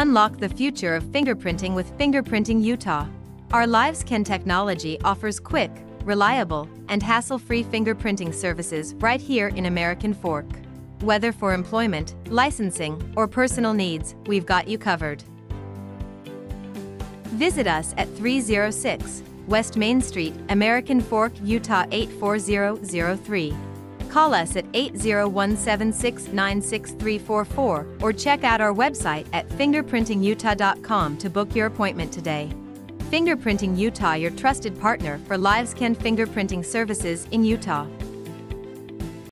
Unlock the future of fingerprinting with Fingerprinting Utah. Our LiveScan technology offers quick, reliable, and hassle-free fingerprinting services right here in American Fork. Whether for employment, licensing, or personal needs, we've got you covered. Visit us at 306 West Main Street, American Fork, Utah 84003. Call us at 80176963444 or check out our website at fingerprintingutah.com to book your appointment today. Fingerprinting Utah, your trusted partner for LiveScan fingerprinting services in Utah.